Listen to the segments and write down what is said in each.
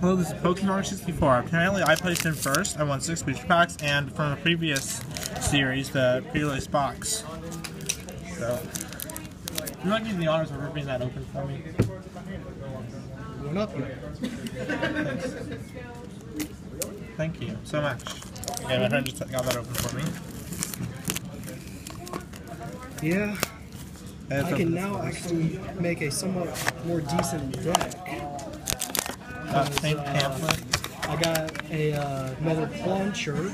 Hello, this is Pokemon 64. Apparently, I placed in first. I won six booster packs, and from the previous series, the pre-release box. So, you might give the honors of ripping that open for me. One up. Thank you so much. Okay, my friend just got that open for me. Yeah, I can now actually make a somewhat more decent deck. That same pamphlet. I got a uh, another Clauncher,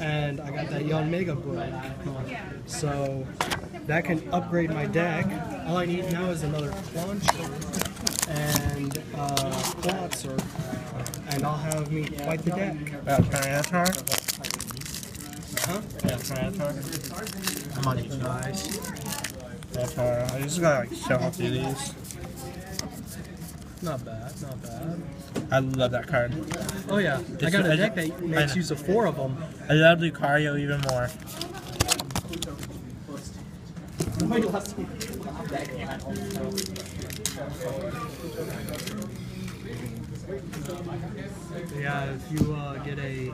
and I got that Young Mega book. So that can upgrade my deck. All I need now is another Clauncher and uh, Clawitzer, and I'll have me fight the deck. About Tyranitar. Huh? Yeah, Tyranitar. I'm on YouTube. Nice. Tyranitar. I just gotta like shuffle through these. Not bad, not bad. I love that card. Oh yeah, I got a deck that makes use of four of them. I love Lucario even more. Yeah, if you uh, get a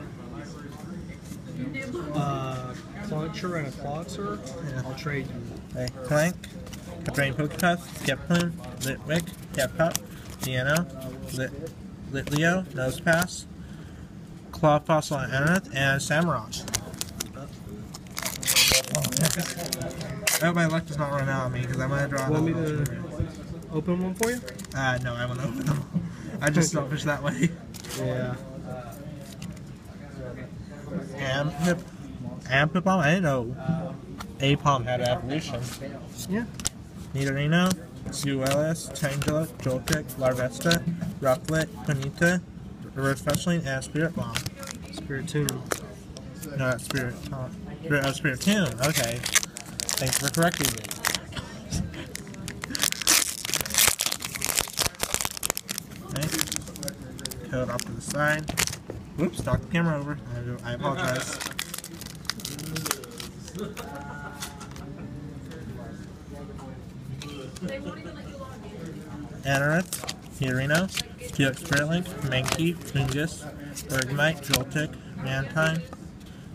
uh, Clauncher and a Clawitzer, I'll trade you. Okay, Klang, Captain Pokepuff, Keplume, Litwick, Keppup, Deino, Lit, Litleo, Nosepass, Claw Fossil and Anorith, and Samurott. I hope my luck does not run out on me because I'm gonna draw Want me another to open one for you? Uh, no, I won't open them. I just selfish that way. Yeah. Ampip, Ambipom? I didn't know Aipom had evolution. Yeah. Nidorino, Zweilous, Tangela, Joltik, Larvesta, Rufflet, Bonita, Reverse Fletchling, and Spirit Bomb. Spirit Tune. No, that's Spirit Bomb. Spirit, oh, Spirit Tune. Okay. Thanks for correcting me. Okay. Code off to the side. Whoops, knocked the camera over. I apologize. Anorith, Fiorino, Teal Spirit Link, Mankey, Foongus, Bergmite, Joltik, Mantine,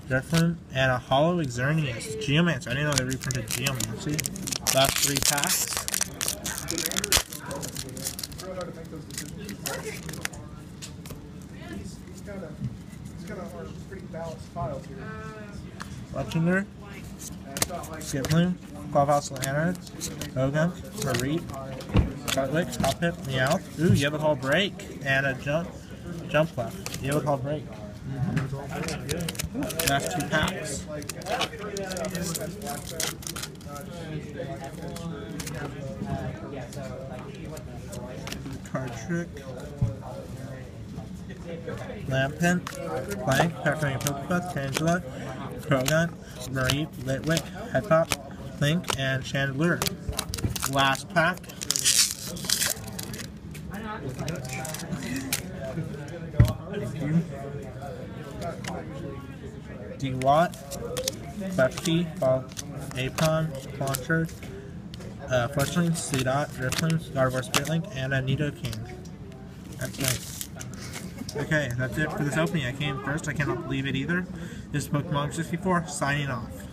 Drifloon, and a Hollow Xerneas. Geomancer. I didn't know they reprinted Geomancy. Last three packs. Legendary, Skiploom, Clawfossil Anorith, Hogan, Marie, Cartlick, Hoppip, Meowth. Ooh, Hall Break, and a jump, jump left. Hall Break. Mm-hmm. Last two packs. Card trick. Lampent, Blank, Pepperoni Pokepuff, Tangela, Krogan, Marie, Litwick, Headpop, Link, and Chandelure. Last pack. Dewott, Buffy, Ball, Aipom, Launcher, uh, Fletchling, Seedot, Drifloon, Gardevoir Spirit Link, and Anita Nidoking. That's nice. Okay, that's it for this opening. I came first. I cannot believe it either. This is Pokemon 64 signing off.